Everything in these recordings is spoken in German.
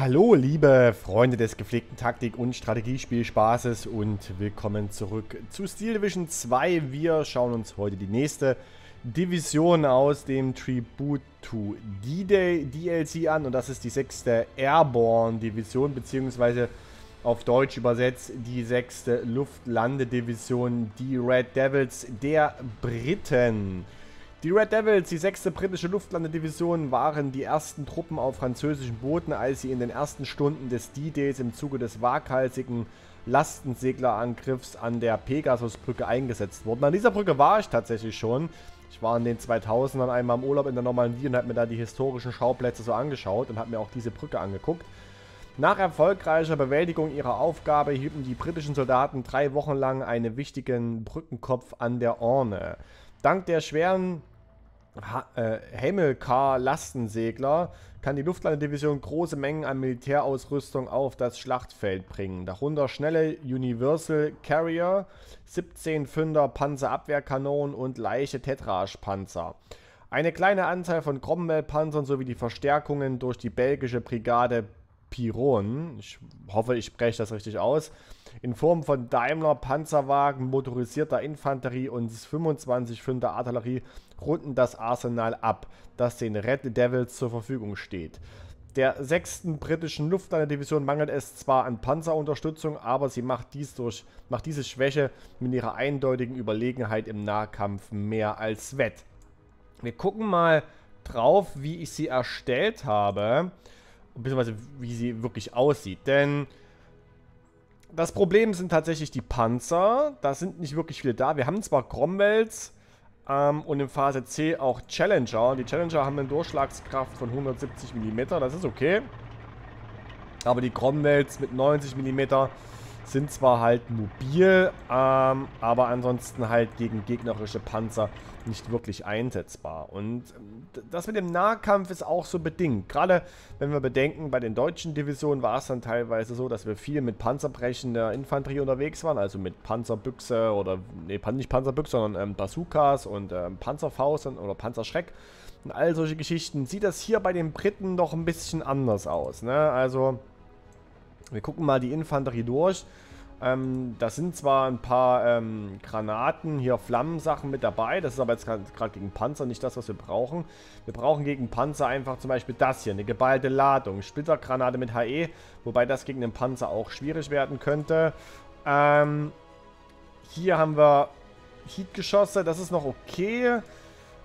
Hallo, liebe Freunde des gepflegten Taktik- und Strategiespielspaßes und willkommen zurück zu Steel Division 2. Wir schauen uns heute die nächste Division aus dem Tribute to D-Day DLC an und das ist die sechste Airborne Division, beziehungsweise auf Deutsch übersetzt die sechste Luftlandedivision, die Red Devils der Briten. Die Red Devils, die sechste britische Luftlandedivision, waren die ersten Truppen auf französischen Booten, als sie in den ersten Stunden des D-Days im Zuge des waghalsigen Lastenseglerangriffs an der Pegasusbrücke eingesetzt wurden. An dieser Brücke war ich tatsächlich schon. Ich war in den 2000ern einmal im Urlaub in der Normandie und habe mir da die historischen Schauplätze so angeschaut und habe mir auch diese Brücke angeguckt. Nach erfolgreicher Bewältigung ihrer Aufgabe hielten die britischen Soldaten drei Wochen lang einen wichtigen Brückenkopf an der Orne. Dank der schweren äh, Hamilcar-Lastensegler kann die Luftlandedivision große Mengen an Militärausrüstung auf das Schlachtfeld bringen. Darunter schnelle Universal Carrier, 17 Pfünder Panzerabwehrkanonen und leichte Tetrage-Panzer. Eine kleine Anzahl von Cromwell-Panzern sowie die Verstärkungen durch die belgische Brigade Piron, ich hoffe, ich spreche das richtig aus, in Form von Daimler Panzerwagen, motorisierter Infanterie und 25 Pfünder Artillerie runden das Arsenal ab, das den Red Devils zur Verfügung steht. Der 6. britischen Luftlandedivision mangelt es zwar an Panzerunterstützung, aber sie macht, dies durch, macht diese Schwäche mit ihrer eindeutigen Überlegenheit im Nahkampf mehr als wett. Wir gucken mal drauf, wie ich sie erstellt habe, beziehungsweise wie sie wirklich aussieht, denn das Problem sind tatsächlich die Panzer. Da sind nicht wirklich viele da. Wir haben zwar Cromwells ähm, und in Phase C auch Challenger. Die Challenger haben eine Durchschlagskraft von 170 mm. Das ist okay. Aber die Cromwells mit 90 mm sind zwar halt mobil, ähm, aber ansonsten halt gegen gegnerische Panzer nicht wirklich einsetzbar. Und ähm, das mit dem Nahkampf ist auch so bedingt. Gerade wenn wir bedenken, bei den deutschen Divisionen war es dann teilweise so, dass wir viel mit panzerbrechender Infanterie unterwegs waren, also mit Panzerbüchse oder, nee, nicht Panzerbüchse, sondern ähm, Bazookas und ähm, Panzerfaust oder Panzerschreck und all solche Geschichten. Sieht das hier bei den Briten doch ein bisschen anders aus. Ne? Also wir gucken mal die Infanterie durch. Ähm, da sind zwar ein paar ähm, Granaten, hier Flammensachen mit dabei. Das ist aber jetzt gerade gegen Panzer nicht das, was wir brauchen. Wir brauchen gegen Panzer einfach zum Beispiel das hier, eine geballte Ladung. Splittergranate mit HE, wobei das gegen den Panzer auch schwierig werden könnte. Ähm, hier haben wir Heatgeschosse, das ist noch okay.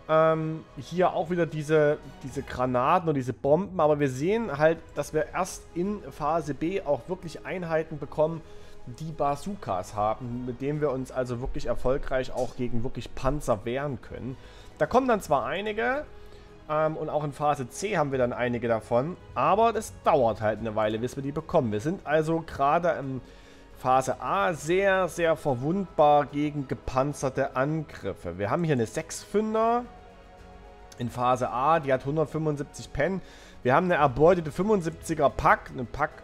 Ähm, hier auch wieder diese, diese Granaten und diese Bomben, aber wir sehen halt, dass wir erst in Phase B auch wirklich Einheiten bekommen, die Bazookas haben, mit denen wir uns also wirklich erfolgreich auch gegen wirklich Panzer wehren können. Da kommen dann zwar einige, ähm, und auch in Phase C haben wir dann einige davon, aber das dauert halt eine Weile, bis wir die bekommen. Wir sind also gerade in Phase A sehr, sehr verwundbar gegen gepanzerte Angriffe. Wir haben hier eine 6-Fünder, in Phase A, die hat 175 Pen. Wir haben eine erbeutete 75er Pack, eine Pack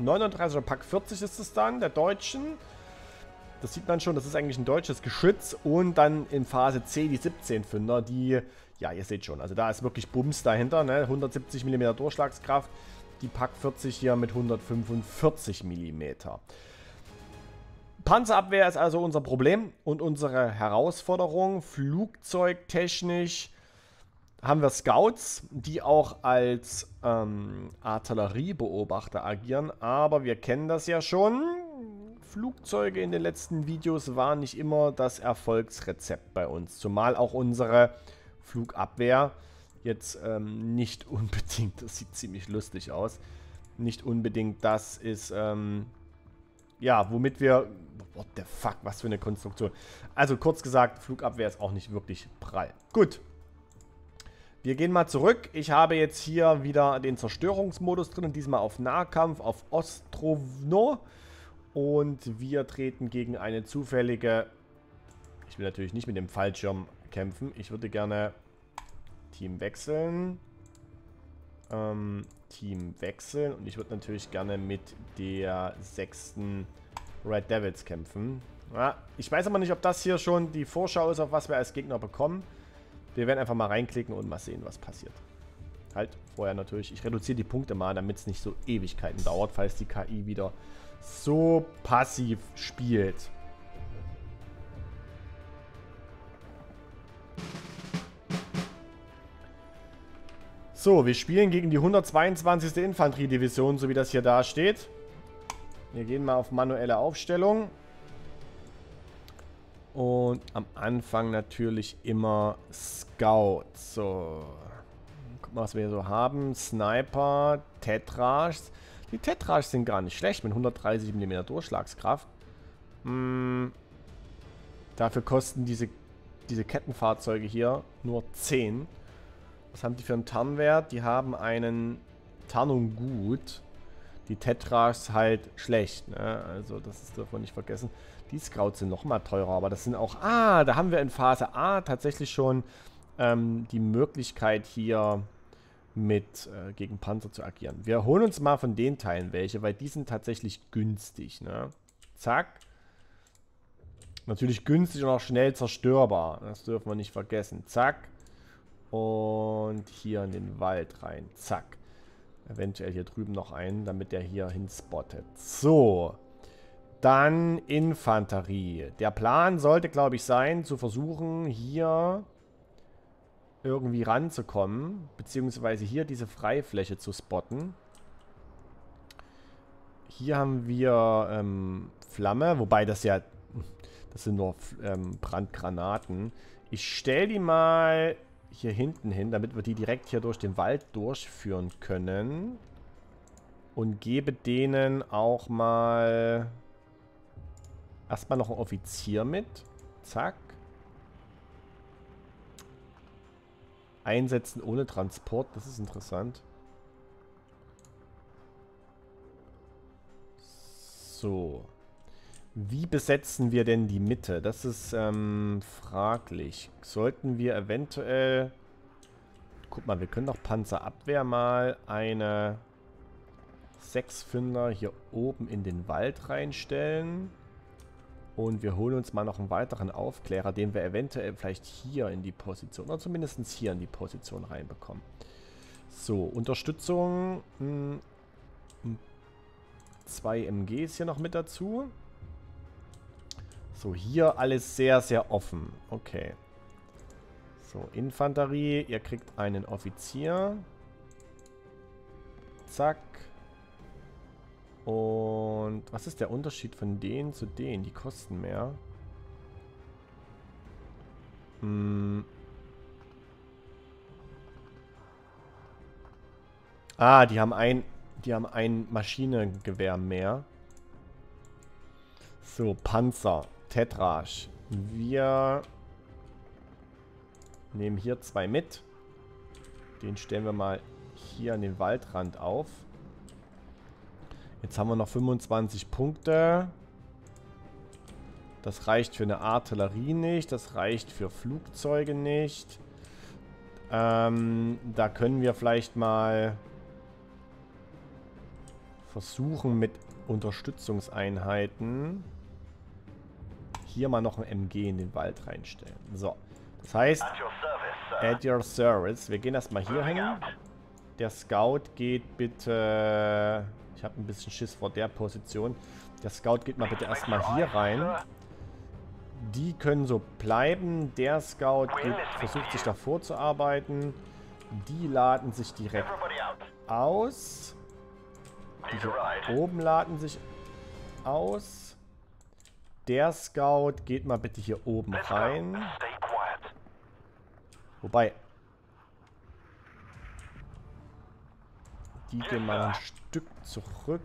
39er Pack 40 ist es dann, der Deutschen. Das sieht man schon, das ist eigentlich ein deutsches Geschütz. Und dann in Phase C die 17-Fünder, die, ja, ihr seht schon, also da ist wirklich Bums dahinter, ne? 170 mm Durchschlagskraft. Die Pack 40 hier mit 145 mm. Panzerabwehr ist also unser Problem und unsere Herausforderung. Flugzeugtechnisch haben wir Scouts, die auch als ähm, Artilleriebeobachter agieren. Aber wir kennen das ja schon. Flugzeuge in den letzten Videos waren nicht immer das Erfolgsrezept bei uns. Zumal auch unsere Flugabwehr jetzt ähm, nicht unbedingt, das sieht ziemlich lustig aus, nicht unbedingt das ist, ähm, ja, womit wir, what the fuck, was für eine Konstruktion. Also kurz gesagt, Flugabwehr ist auch nicht wirklich prall. Gut, wir gehen mal zurück. Ich habe jetzt hier wieder den Zerstörungsmodus drin. Diesmal auf Nahkampf, auf Ostrovno. Und wir treten gegen eine zufällige... Ich will natürlich nicht mit dem Fallschirm kämpfen. Ich würde gerne Team wechseln. Ähm, Team wechseln. Und ich würde natürlich gerne mit der sechsten Red Devils kämpfen. Ja, ich weiß aber nicht, ob das hier schon die Vorschau ist, auf was wir als Gegner bekommen. Wir werden einfach mal reinklicken und mal sehen, was passiert. Halt, vorher natürlich. Ich reduziere die Punkte mal, damit es nicht so Ewigkeiten dauert, falls die KI wieder so passiv spielt. So, wir spielen gegen die 122. Infanteriedivision, so wie das hier da steht. Wir gehen mal auf manuelle Aufstellung. Und am Anfang natürlich immer Scout. So. Guck mal, was wir hier so haben. Sniper, Tetrars. Die Tetrars sind gar nicht schlecht mit 130 mm Durchschlagskraft. Hm. Dafür kosten diese, diese Kettenfahrzeuge hier nur 10. Was haben die für einen Tarnwert? Die haben einen Tarnung gut. Die Tetras halt schlecht. Ne? Also das ist, wir nicht vergessen. Die Scouts sind nochmal teurer, aber das sind auch... Ah, da haben wir in Phase A tatsächlich schon ähm, die Möglichkeit hier mit äh, gegen Panzer zu agieren. Wir holen uns mal von den Teilen welche, weil die sind tatsächlich günstig. Ne? Zack. Natürlich günstig und auch schnell zerstörbar. Das dürfen wir nicht vergessen. Zack. Und hier in den Wald rein. Zack. Eventuell hier drüben noch einen, damit der hier hinspottet. So. Dann Infanterie. Der Plan sollte, glaube ich, sein, zu versuchen, hier irgendwie ranzukommen. Beziehungsweise hier diese Freifläche zu spotten. Hier haben wir ähm, Flamme, wobei das ja... Das sind nur ähm, Brandgranaten. Ich stelle die mal hier hinten hin, damit wir die direkt hier durch den Wald durchführen können. Und gebe denen auch mal erstmal noch einen Offizier mit. Zack. Einsetzen ohne Transport, das ist interessant. So. Wie besetzen wir denn die Mitte? Das ist ähm, fraglich. Sollten wir eventuell... Guck mal, wir können doch Panzerabwehr mal eine 6-Fünder hier oben in den Wald reinstellen. Und wir holen uns mal noch einen weiteren Aufklärer, den wir eventuell vielleicht hier in die Position, oder zumindest hier in die Position reinbekommen. So, Unterstützung. Mh, hm, zwei MGs hier noch mit dazu. So, hier alles sehr, sehr offen. Okay. So, Infanterie. Ihr kriegt einen Offizier. Zack. Und was ist der Unterschied von denen zu denen? Die kosten mehr. Hm. Ah, die haben ein, die haben ein Maschinengewehr mehr. So, Panzer. Tetrarch. Wir nehmen hier zwei mit. Den stellen wir mal hier an den Waldrand auf. Jetzt haben wir noch 25 Punkte. Das reicht für eine Artillerie nicht. Das reicht für Flugzeuge nicht. Ähm, da können wir vielleicht mal versuchen mit Unterstützungseinheiten hier mal noch ein MG in den Wald reinstellen. So. Das heißt, at your service. Wir gehen erstmal hier hin. Der Scout geht bitte... Ich habe ein bisschen Schiss vor der Position. Der Scout geht mal bitte erstmal hier rein. Die können so bleiben. Der Scout geht, versucht sich davor zu arbeiten. Die laden sich direkt aus. Die hier oben laden sich aus. Der Scout geht mal bitte hier oben rein. Wobei. Die gehen mal ein Stück zurück.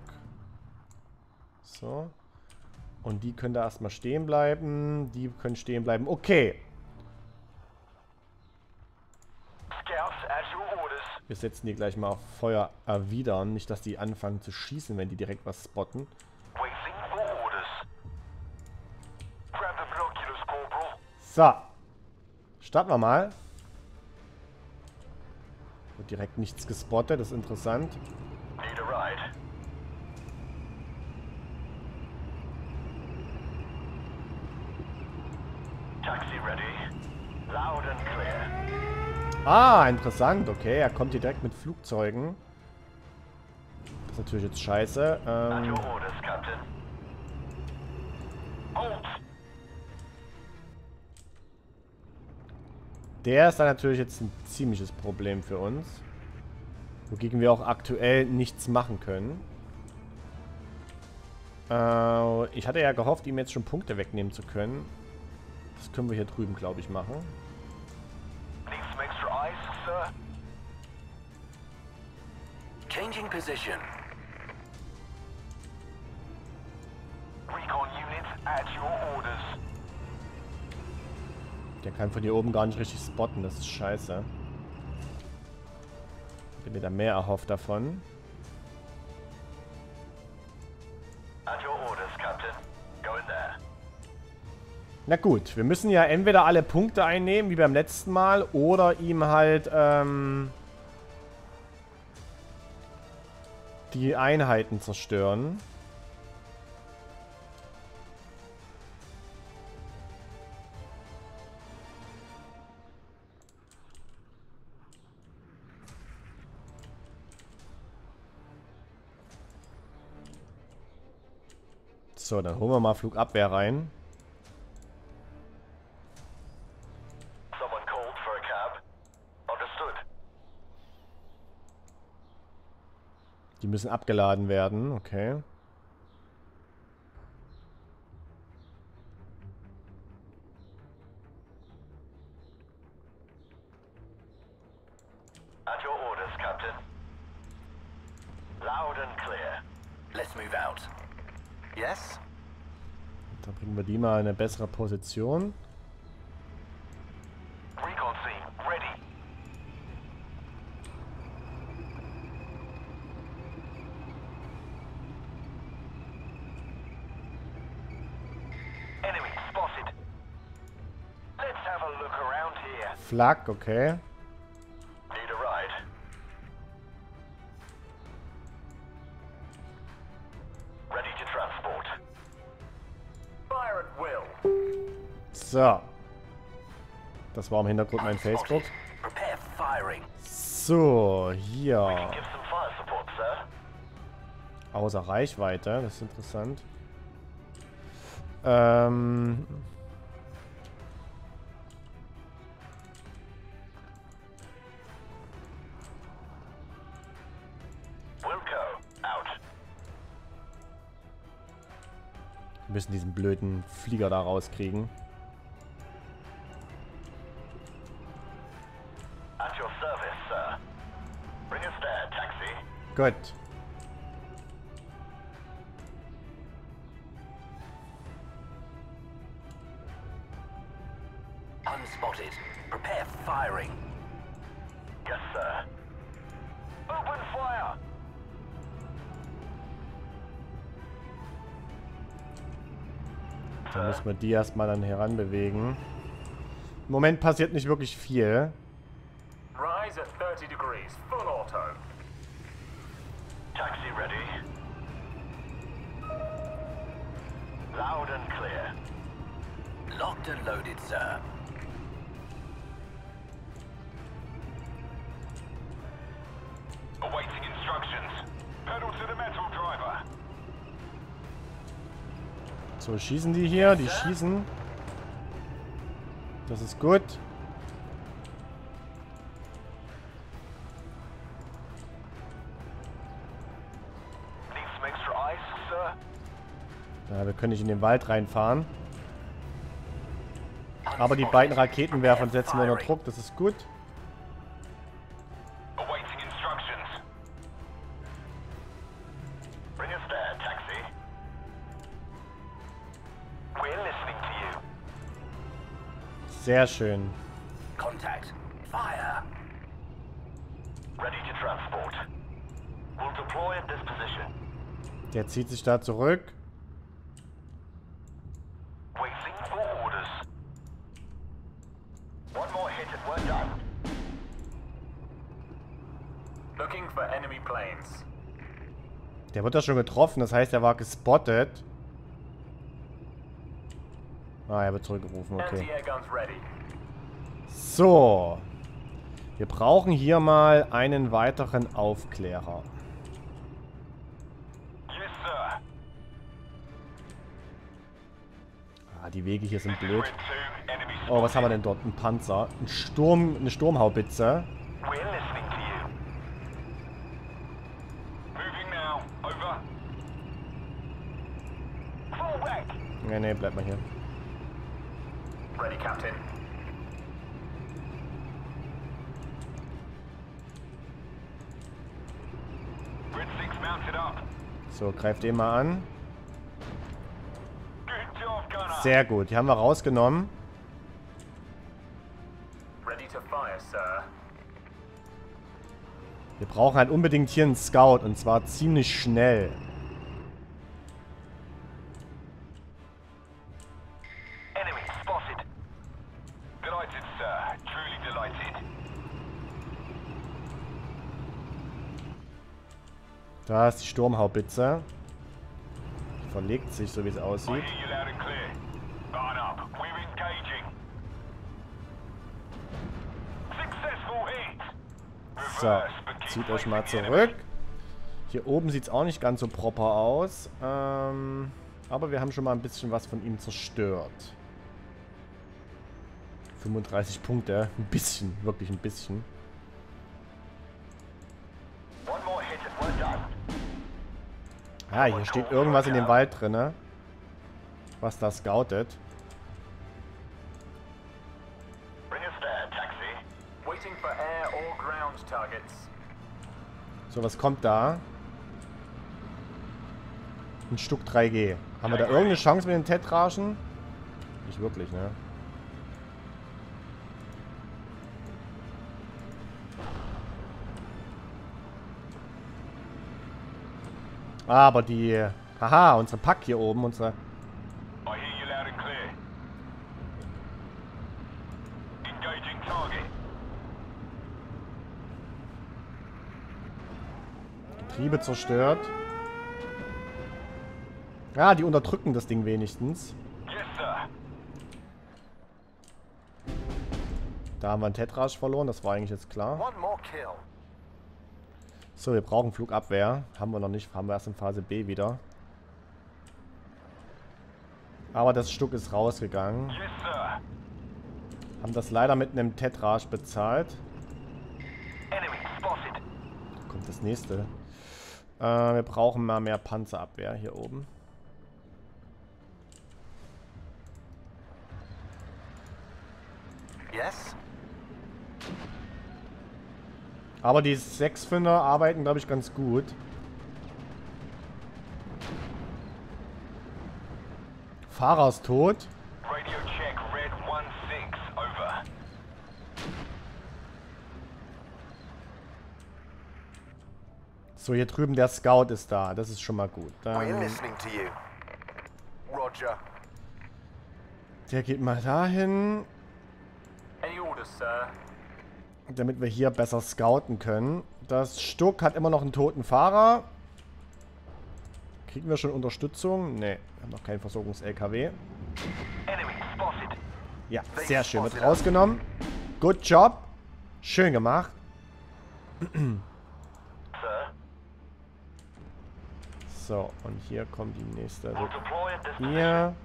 So. Und die können da erstmal stehen bleiben. Die können stehen bleiben. Okay. Wir setzen die gleich mal auf Feuer erwidern. Nicht, dass die anfangen zu schießen, wenn die direkt was spotten. So. Starten wir mal. Wird direkt nichts gespottet, das ist interessant. Ah, interessant. Okay, er kommt hier direkt mit Flugzeugen. Das ist natürlich jetzt scheiße. Ähm, der ist dann natürlich jetzt ein ziemliches Problem für uns. Wogegen wir auch aktuell nichts machen können. Äh, ich hatte ja gehofft, ihm jetzt schon Punkte wegnehmen zu können. Das können wir hier drüben, glaube ich, machen. Changing position. Der kann von hier oben gar nicht richtig spotten, das ist scheiße. Ich hätte mir da mehr erhofft davon. Na gut, wir müssen ja entweder alle Punkte einnehmen, wie beim letzten Mal, oder ihm halt, ähm, die Einheiten zerstören. So, dann holen wir mal Flugabwehr rein. Die müssen abgeladen werden, okay. At your orders, Captain. Loud and clear. Let's move out. Yes? Dann bringen wir die mal in eine bessere Position. Flak, okay. So. Das war im Hintergrund mein Facebook. So, hier. Außer Reichweite, das ist interessant. Ähm, Wir müssen diesen blöden Flieger da rauskriegen. Gut. Unspotted. Prepare firing. Yes, sir. Open fire! Da müssen wir die erstmal dann heranbewegen. Im Moment passiert nicht wirklich viel. Loud and clear. Locked and loaded, sir. Awaiting instructions. Pedal to the metal, driver. So, schießen die hier? Die schießen. Das ist gut. Können nicht in den Wald reinfahren. Aber die beiden Raketenwerfer setzen wir unter Druck. Das ist gut. Sehr schön. Contact. Fire. Ready to transport. We'll deploy at this position. Der zieht sich da zurück. Waiting for orders. One more hit and we're done. Looking for enemy planes. Der wird da schon getroffen, das heißt, er war gespottet. Ah, er wird zurückgerufen, okay. So. Wir brauchen hier mal einen weiteren Aufklärer. Ah, die Wege hier sind blöd. Oh, was haben wir denn dort? Ein Panzer. Ein Sturm, eine Sturmhaubitze. Nee, nee, bleib mal hier. Ready, Captain. So, greif den mal an. Sehr gut, die haben wir rausgenommen. Wir brauchen halt unbedingt hier einen Scout und zwar ziemlich schnell. Da ist die Sturmhaubitze. Verlegt sich, so wie es aussieht. So, zieht euch mal zurück. Hier oben sieht es auch nicht ganz so proper aus. Ähm, aber wir haben schon mal ein bisschen was von ihm zerstört. 35 Punkte. Ein bisschen, wirklich ein bisschen. Ja, hier steht irgendwas in dem Wald drin, ne? Was da scoutet. So, was kommt da? Ein Stück 3G. Haben wir da irgendeine Chance mit den Tetraschen? Nicht wirklich, ne? Aber die... Haha, unsere Pack hier oben, unsere... Getriebe zerstört. Ja, die unterdrücken das Ding wenigstens. Da haben wir einen Tetrasch verloren, das war eigentlich jetzt klar. So, wir brauchen Flugabwehr. Haben wir noch nicht. Haben wir erst in Phase B wieder. Aber das Stück ist rausgegangen. Haben das leider mit einem Tetrage bezahlt. Kommt das nächste. Äh, wir brauchen mal mehr Panzerabwehr hier oben. Yes. Aber die Sechsfinder arbeiten, glaube ich, ganz gut. Fahrer ist tot. So, hier drüben der Scout ist da. Das ist schon mal gut. Dann der geht mal dahin. Any orders, sir? Damit wir hier besser scouten können. Das Stuck hat immer noch einen toten Fahrer. Kriegen wir schon Unterstützung? Ne, wir haben noch keinen Versorgungs-LKW. Ja, sehr schön. Wird rausgenommen. Good job. Schön gemacht. So, und hier kommt die nächste. Hier.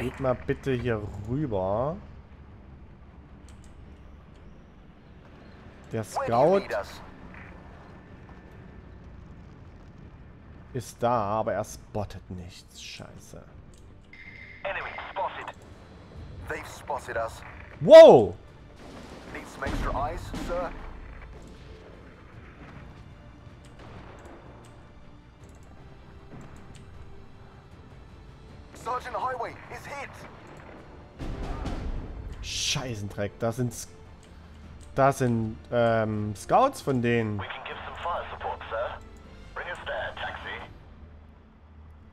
Geht mal bitte hier rüber. Der Scout ist da, aber er spottet nichts. Scheiße. Wow! Need some extra eyes, sir? Sergeant Highway is hit. Scheißendreck, da sind da sind ähm, Scouts von denen.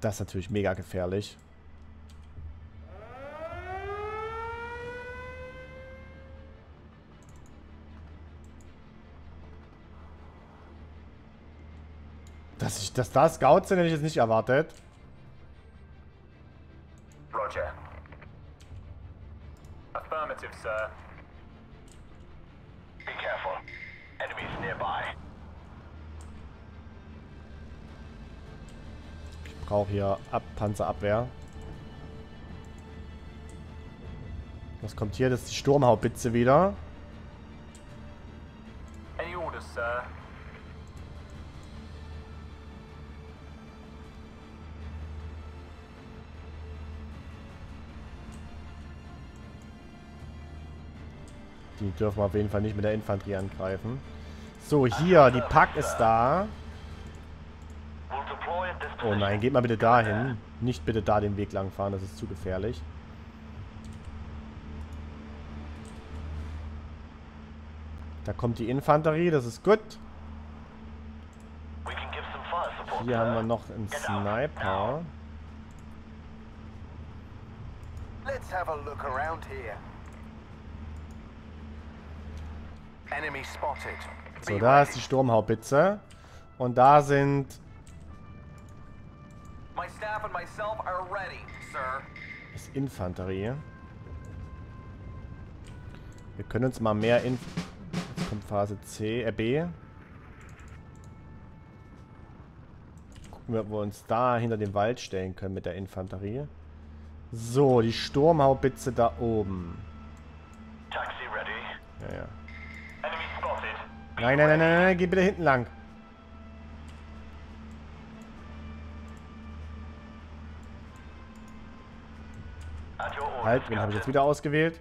Das ist natürlich mega gefährlich. Dass, ich, dass da Scouts sind, hätte ich jetzt nicht erwartet. Brauche hier Ab Panzerabwehr. Was kommt hier? Das ist die Sturmhaubitze wieder. Any orders, sir? Die dürfen wir auf jeden Fall nicht mit der Infanterie angreifen. So, hier, die Pack ist da. Oh nein, geht mal bitte dahin. Nicht bitte da den Weg lang fahren, das ist zu gefährlich. Da kommt die Infanterie, das ist gut. Hier haben wir noch einen Sniper. Let's have a look around here. So, da ist die Sturmhaubitze. Und da sind... Ist Infanterie. Wir können uns mal mehr Inf... Jetzt kommt Phase C, äh B. Gucken wir, ob wir uns da hinter den Wald stellen können mit der Infanterie. So, die Sturmhaubitze da oben. Ja, ja. Nein, nein, nein, nein, nein, geh bitte hinten lang. Halt, wen habe ich jetzt wieder ausgewählt?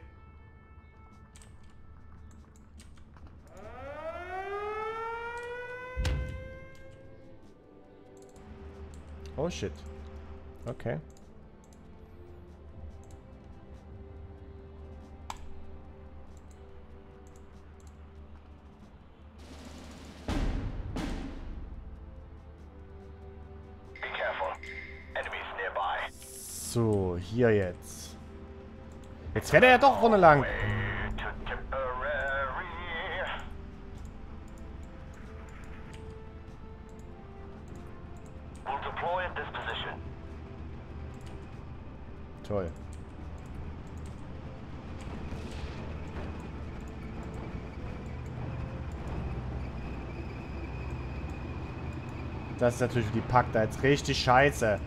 Oh shit. Okay. So, hier jetzt. Jetzt fährt er ja doch vorne lang. Toll. Das ist natürlich für die Pack da jetzt richtig scheiße.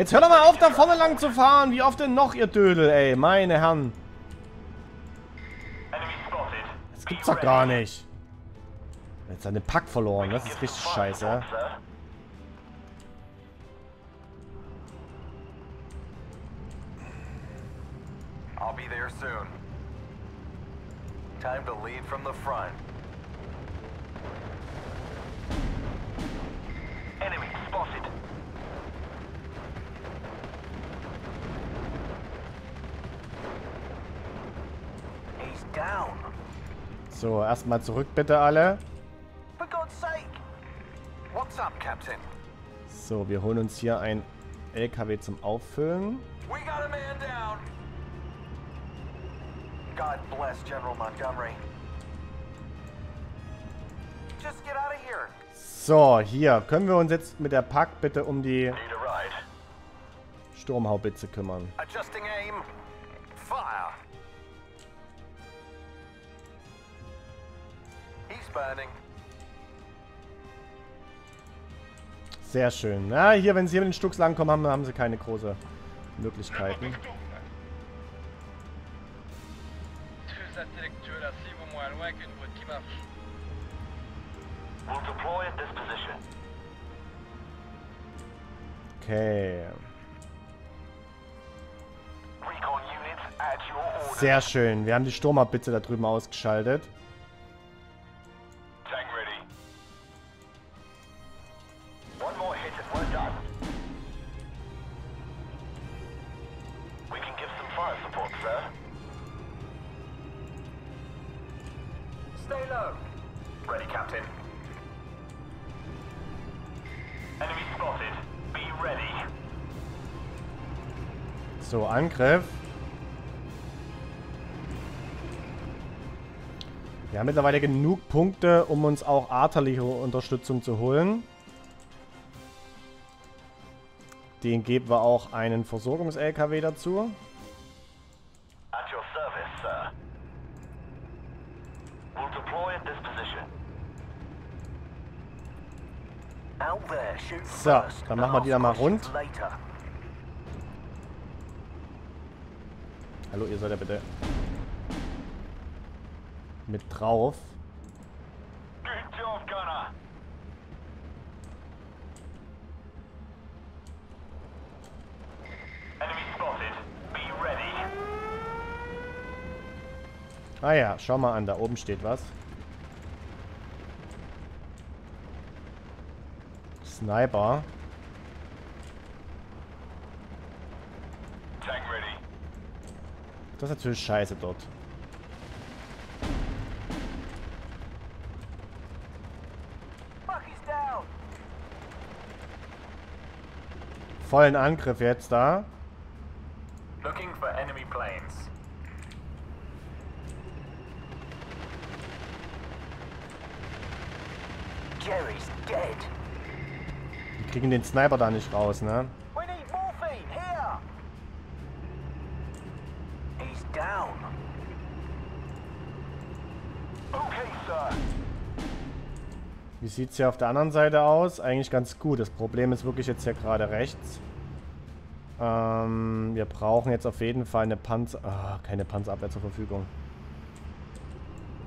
Jetzt hört doch mal auf, da vorne lang zu fahren. Wie oft denn noch, ihr Dödel, ey? Meine Herren. Das gibt's doch gar nicht. Jetzt seine Pack verloren. Das ist richtig scheiße. I'll be there soon. Time to lead from the front. So, erstmal zurück bitte alle. So, wir holen uns hier ein LKW zum Auffüllen. So, hier. Können wir uns jetzt mit der Pack bitte um die Sturmhaubitze kümmern? Adjusting aim. Fire. Sehr schön. Na, hier, wenn sie hier mit den Stucks langkommen, haben, haben sie keine große Möglichkeiten. Okay. Sehr schön. Wir haben die Sturmabitze da drüben ausgeschaltet. So, Angriff. Wir haben mittlerweile genug Punkte, um uns auch arterliche Unterstützung zu holen. Den geben wir auch einen Versorgungs-LKW dazu. Service, sir. We'll So, dann machen wir die da ask mal rund. Hallo, ihr seid ja bitte mit drauf. Good job, Gunner. Enemy spotted. Be ready. Ah ja, schau mal an, da oben steht was. Sniper. Das ist natürlich scheiße dort. Vollen Angriff jetzt da. Looking for enemy planes. Jerry's dead. Die kriegen den Sniper da nicht raus, ne? Wie sieht's hier auf der anderen Seite aus? Eigentlich ganz gut. Das Problem ist wirklich jetzt hier gerade rechts. Ähm, wir brauchen jetzt auf jeden Fall eine Panzer... Ah, keine Panzerabwehr zur Verfügung.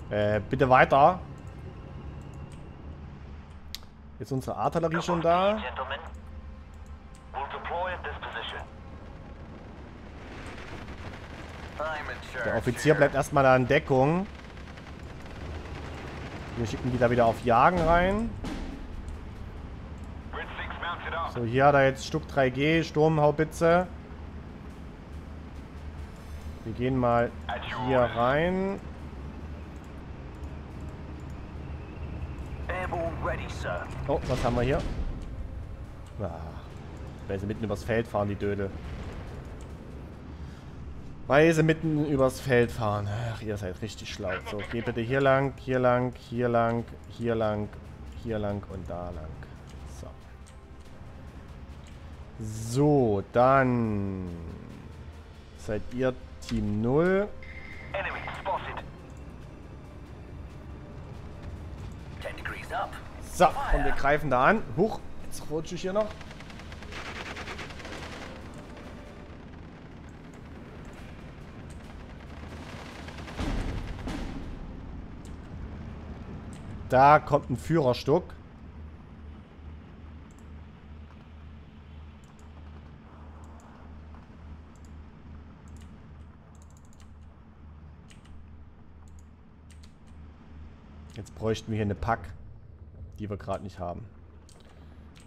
Äh, bitte weiter. Ist unsere Artillerie schon da? Der Offizier bleibt erstmal da in Deckung. Wir schicken die da wieder auf Jagen rein. Red 6 mounted up. So, hier hat er jetzt Stuck 3G, Sturmhaubitze. Wir gehen mal hier rein. Airborne ready, Sir. Oh, was haben wir hier? Ah, weil sie mitten übers Feld fahren, die Dödel. Weil sie mitten übers Feld fahren. Ach, ihr seid richtig schlau. So, geh bitte hier lang, hier lang, hier lang, hier lang, hier lang und da lang. So. So, dann seid ihr Team 0. Enemy spotted. So, und wir greifen da an. Huch, jetzt rutsche ich hier noch. Da kommt ein Führerstuck. Jetzt bräuchten wir hier eine Pack, die wir gerade nicht haben.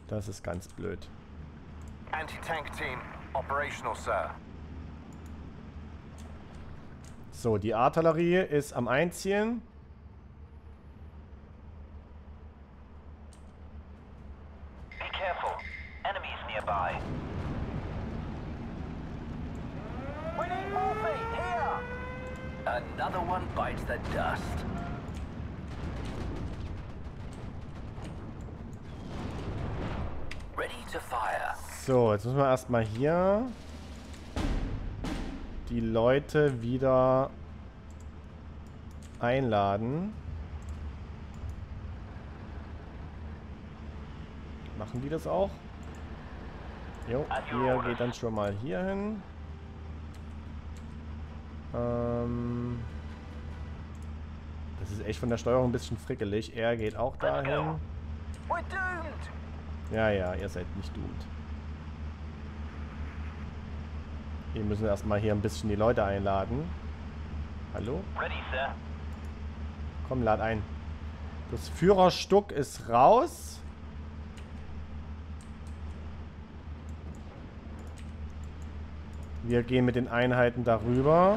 Das ist ganz blöd. Anti-tank team operational, Sir. So, die Artillerie ist am Einziehen. Be careful. Enemies nearby. We need morphine here. Another one bites the dust. So, jetzt müssen wir erstmal hier die Leute wieder einladen. Machen die das auch? Jo, ihr geht dann schon mal hier hin. Ähm, das ist echt von der Steuerung ein bisschen frickelig. Er geht auch dahin. Ja, ja, ihr seid nicht doomed. Wir müssen erstmal hier ein bisschen die Leute einladen. Hallo? Ready, Sir. Komm, lad ein. Das Führerstuck ist raus. Wir gehen mit den Einheiten darüber.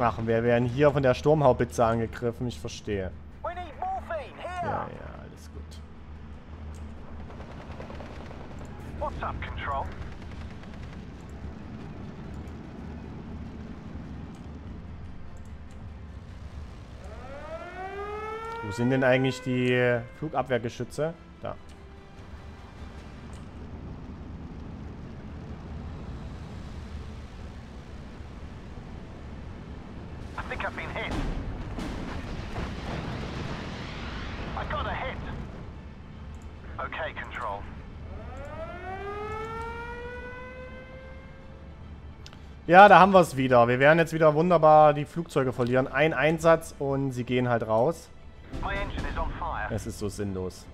Ach, wir werden hier von der Sturmhaubitze angegriffen. Ich verstehe. Ja, ja, alles gut. What's up, Control? Wo sind denn eigentlich die Flugabwehrgeschütze? Da. think I've been hit. I got a hit. Okay, Control. Ja, da haben wir es wieder. Wir werden jetzt wieder wunderbar die Flugzeuge verlieren. Ein Einsatz und sie gehen halt raus. My engine is on fire. Es ist so sinnlos.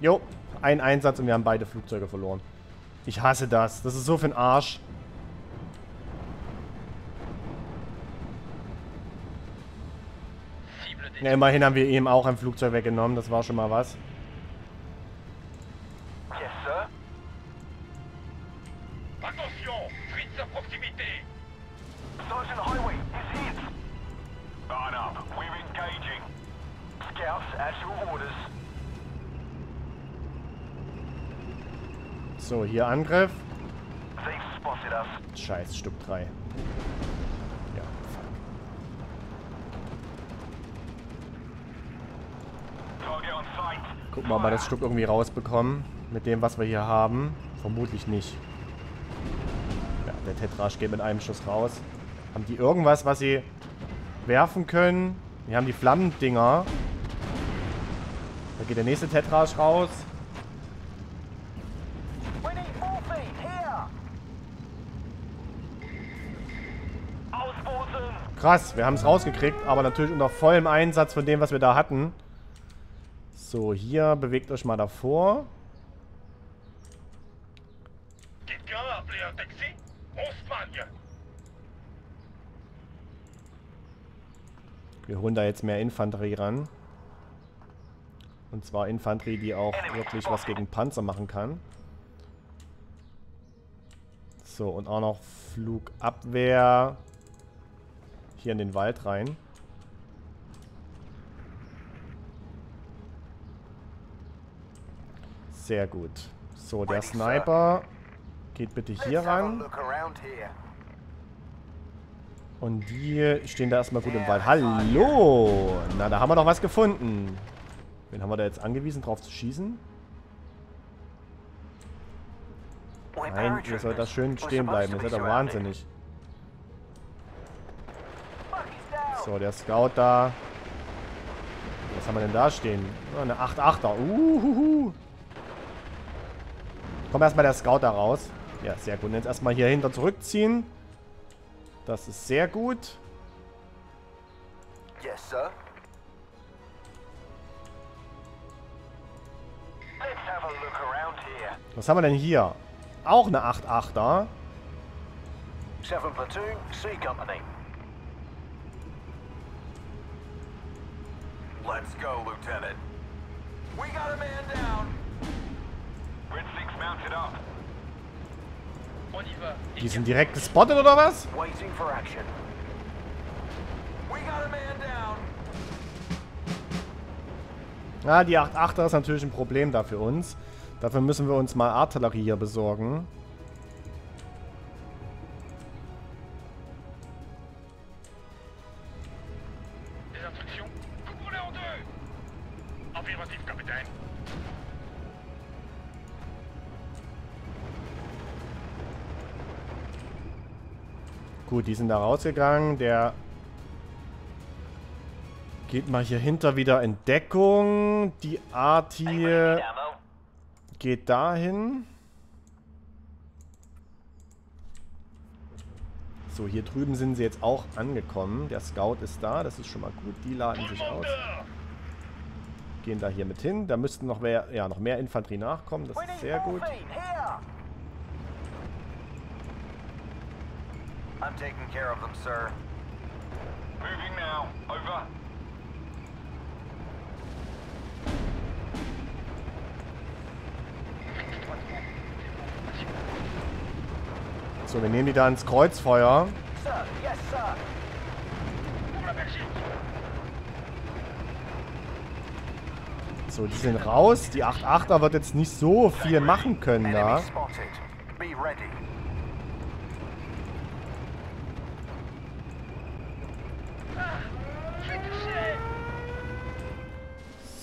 Jo, ein Einsatz und wir haben beide Flugzeuge verloren. Ich hasse das. Das ist so für den Arsch. Ja, immerhin haben wir ihm auch ein Flugzeug weggenommen. Das war schon mal was. Angriff. Scheiß, Stück 3. Ja, fuck. Gucken wir, ob wir das Stück irgendwie rausbekommen. Mit dem, was wir hier haben. Vermutlich nicht. Ja, der Tetrasch geht mit einem Schuss raus. Haben die irgendwas, was sie werfen können? Wir haben die Flammendinger. Da geht der nächste Tetrasch raus. We need morphine here. Ausboten. Krass, wir haben es rausgekriegt, aber natürlich unter vollem Einsatz von dem, was wir da hatten. So, hier bewegt euch mal davor. Wir holen da jetzt mehr Infanterie ran. Und zwar Infanterie, die auch wirklich was gegen Panzer machen kann. So, und auch noch Flugabwehr hier in den Wald rein. Sehr gut. So, der Sniper geht bitte hier ran. Und die stehen da erstmal gut im Wald. Hallo! Na, da haben wir doch was gefunden. Wen haben wir da jetzt angewiesen, drauf zu schießen? Nein, ihr sollt da schön stehen bleiben. Ihr seid doch wahnsinnig. Bucky's down. So, der Scout da. Was haben wir denn da stehen? Oh, eine 8-8er. Uhuhu. Komm erstmal der Scout da raus. Ja, sehr gut. Und jetzt erstmal hier hinter zurückziehen. Das ist sehr gut. Yes, sir. Was haben wir denn hier? Auch eine 8-8er. 7 Platoon, C Company. Let's go, Lieutenant. We got a man down. Red Six mounted up. On y va Die sind direkt gespottet oder was? Waiting for action. We got a man down. Ja, die 8-8er ist natürlich ein Problem da für uns. Dafür müssen wir uns mal Artillerie hier besorgen. Gut, die sind da rausgegangen. Der geht mal hier hinter wieder in Deckung. Die Art hier geht dahin. So, hier drüben sind sie jetzt auch angekommen. Der Scout ist da, das ist schon mal gut. Die laden sich aus. Gehen da hier mit hin. Da müssten noch mehr, ja, noch mehr Infanterie nachkommen. Das ist sehr gut. morphine here. I'm taking care of them, sir. Moving now. Over. So, wir nehmen die da ins Kreuzfeuer. Sir, yes, sir. So, die sind raus. Die 8-8er wird jetzt nicht so viel machen können da. Be ready.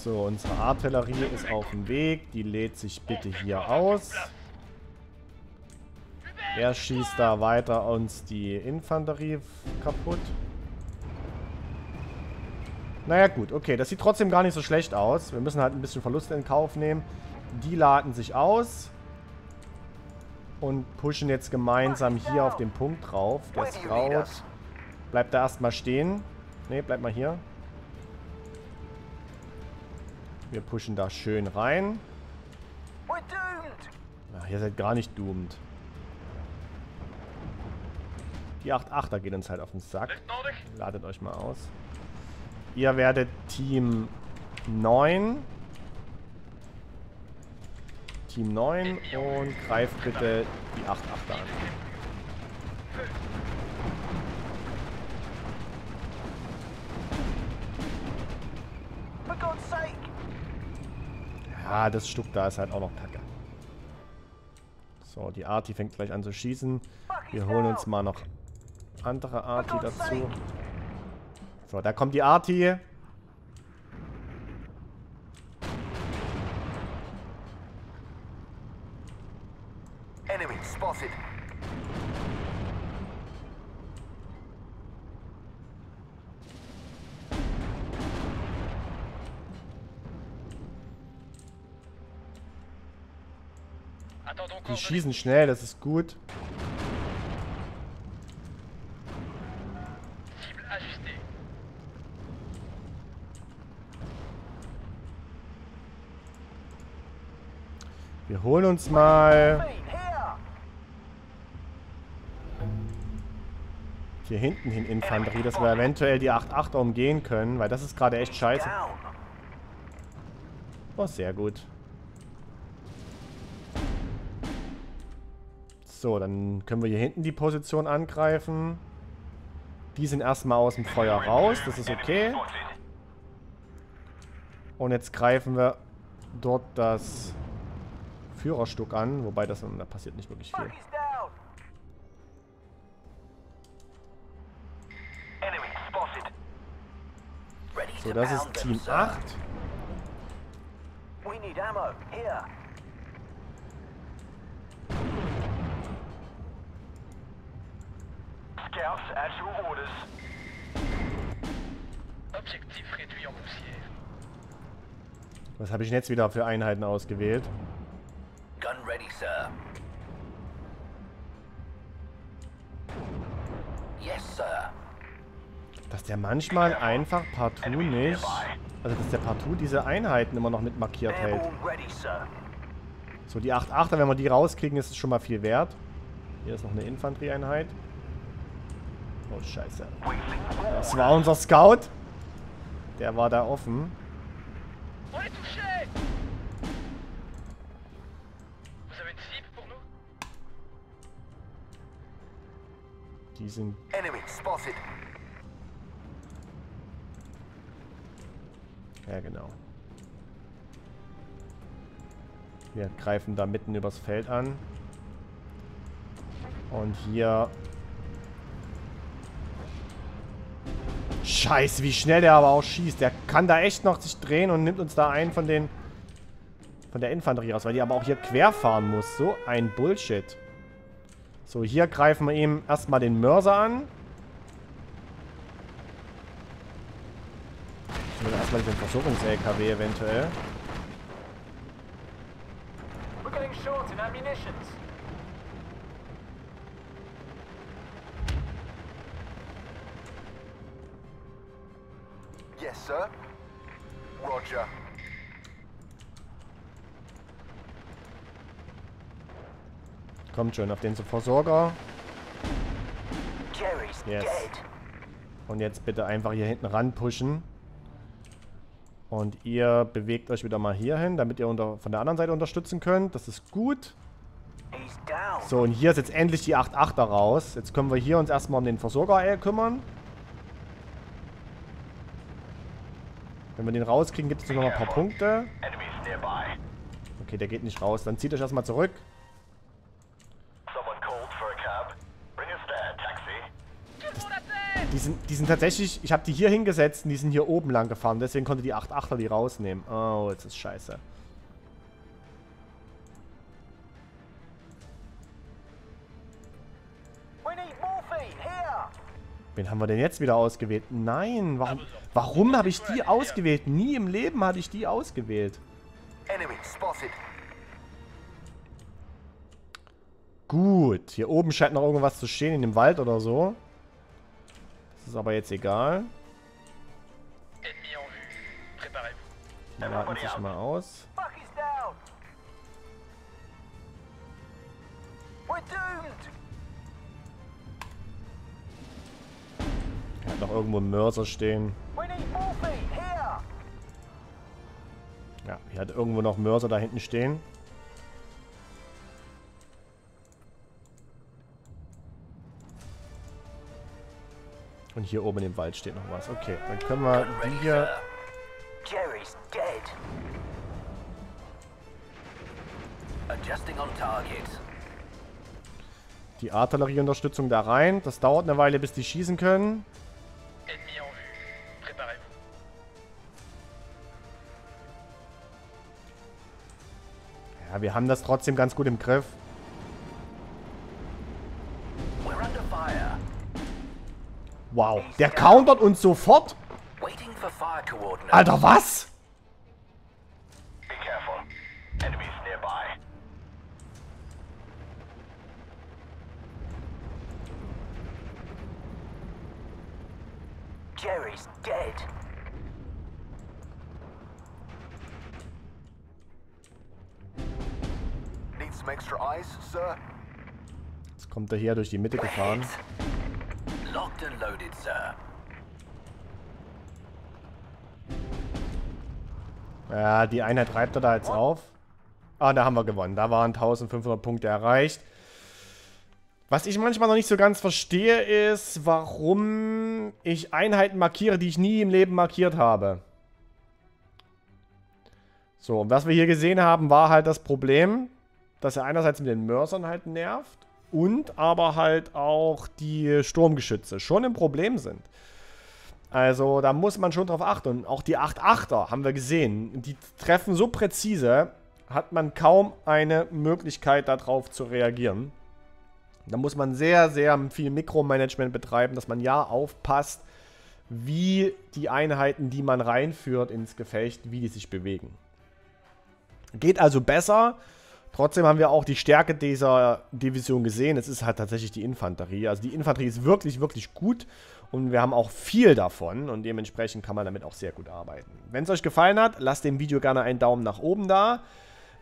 So, unsere Artillerie ist auf dem Weg. Die lädt sich bitte hier aus. Er schießt da weiter uns die Infanterie kaputt. Naja gut, okay. Das sieht trotzdem gar nicht so schlecht aus. Wir müssen halt ein bisschen Verluste in Kauf nehmen. Die laden sich aus. Und pushen jetzt gemeinsam hier auf den Punkt drauf. Der Scout bleibt da erstmal stehen. Ne, bleibt mal hier. Wir pushen da schön rein. Ach, ihr seid gar nicht doomed. Die 8-8er geht uns halt auf den Sack. Ladet euch mal aus. Ihr werdet Team 9. Team 9 und greift bitte die 8-8er an. Ja, das Stück da ist halt auch noch kacke. So, die Arti fängt gleich an zu schießen. Wir holen uns mal noch andere Arti dazu. So, da kommt die Arti. Enemy spotted. Die schießen schnell, das ist gut. Wir holen uns mal hier hinten hin Infanterie, dass wir eventuell die 8-8er umgehen können, weil das ist gerade echt scheiße. Oh, sehr gut. So, dann können wir hier hinten die Position angreifen. Die sind erstmal aus dem Feuer raus, das ist okay. Und jetzt greifen wir dort das Führerstück an, wobei das da passiert nicht wirklich viel. So, das ist Team sir. 8. We need ammo. Here. Scouts at your orders. Objectif réduit en poussière. Was habe ich denn jetzt wieder für Einheiten ausgewählt? Gun ready, sir. Yes, sir. Dass der manchmal einfach partout nicht... Also, dass der partout diese Einheiten immer noch mit markiert hält. So, die 8-8er, wenn wir die rauskriegen, ist es schon mal viel wert. Hier ist noch eine Infanterieeinheit. Oh, scheiße. Das war unser Scout. Der war da offen. Die sind... Ja, genau. Wir greifen da mitten übers Feld an. Und hier... Scheiße, wie schnell der aber auch schießt. Der kann da echt noch sich drehen und nimmt uns da einen von den... Von der Infanterie raus, weil die aber auch hier quer fahren muss. So ein Bullshit. So, hier greifen wir ihm erstmal den Mörser an. Oder erstmal den Versorgungs-LKW eventuell. We're getting short in ammunitions. Sir. Roger. Kommt schon auf den Versorger. Jerry's Yes. dead. Und jetzt bitte einfach hier hinten ran pushen. Und ihr bewegt euch wieder mal hier hin, damit ihr unter, von der anderen Seite unterstützen könnt. Das ist gut. So, und hier ist jetzt endlich die 8-8er raus. Jetzt können wir hier uns erstmal um den Versorger kümmern. Wenn wir den rauskriegen, gibt es noch ein paar Punkte. Okay, der geht nicht raus. Dann zieht euch erstmal zurück. Die sind, die sind tatsächlich, ich habe die hier hingesetzt und die sind hier oben lang gefahren. Deswegen konnte die 8-8er die rausnehmen. Oh, jetzt ist scheiße. Wen haben wir denn jetzt wieder ausgewählt? Nein, warum, warum habe ich die ausgewählt? Nie im Leben hatte ich die ausgewählt. Gut, hier oben scheint noch irgendwas zu stehen in dem Wald oder so. Das ist aber jetzt egal. Ennemi en vue. Préparez-vous. Die laden sich mal aus. We're doomed. Noch irgendwo Mörser stehen. Ja, hier hat irgendwo noch Mörser da hinten stehen. Und hier oben im Wald steht noch was. Okay, dann können wir die hier... Jerry's dead. Adjusting on target. die Artillerieunterstützung da rein. Das dauert eine Weile, bis die schießen können. Ennemi en vue. Préparez-vous. Ja, wir haben das trotzdem ganz gut im Griff. Wow, der countert uns sofort. Alter, was? Er hier durch die Mitte gefahren. Locked and loaded, sir. Ja, die Einheit reibt er da jetzt auf. Ah, da haben wir gewonnen. Da waren 1500 Punkte erreicht. Was ich manchmal noch nicht so ganz verstehe, ist, warum ich Einheiten markiere, die ich nie im Leben markiert habe. So, und was wir hier gesehen haben, war halt das Problem, dass er einerseits mit den Mörsern halt nervt und aber halt auch die Sturmgeschütze schon ein Problem sind. Also da muss man schon drauf achten. Und auch die 8-8er haben wir gesehen. Die treffen so präzise, hat man kaum eine Möglichkeit darauf zu reagieren. Da muss man sehr, sehr viel Mikromanagement betreiben, dass man ja aufpasst, wie die Einheiten, die man reinführt ins Gefecht, wie die sich bewegen. Geht also besser. Trotzdem haben wir auch die Stärke dieser Division gesehen. Es ist halt tatsächlich die Infanterie. Also die Infanterie ist wirklich, wirklich gut. Und wir haben auch viel davon. Und dementsprechend kann man damit auch sehr gut arbeiten. Wenn es euch gefallen hat, lasst dem Video gerne einen Daumen nach oben da.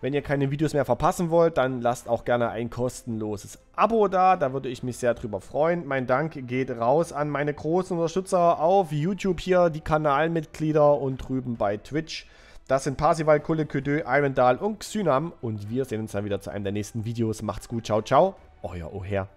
Wenn ihr keine Videos mehr verpassen wollt, dann lasst auch gerne ein kostenloses Abo da. Da würde ich mich sehr drüber freuen. Mein Dank geht raus an meine großen Unterstützer auf YouTube hier, die Kanalmitglieder und drüben bei Twitch. Das sind Parsival, Kulle, Ködö, Irondal und Xynam. Und wir sehen uns dann wieder zu einem der nächsten Videos. Macht's gut, ciao, ciao. Euer Oher.